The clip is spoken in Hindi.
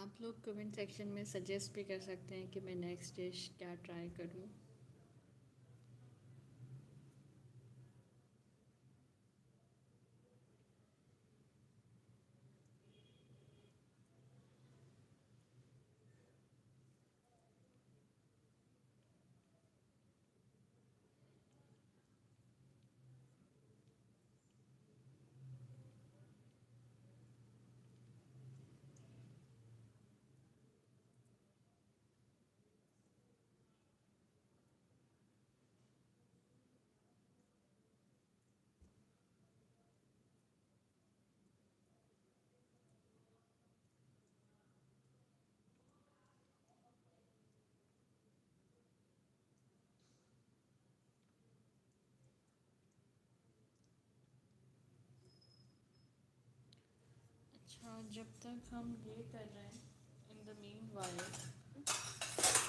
आप लोग कमेंट सेक्शन में सजेस्ट भी कर सकते हैं कि मैं नेक्स्ट डिश क्या ट्राई करूँ। अच्छा जब तक हम ये कर रहे हैं in the meanwhile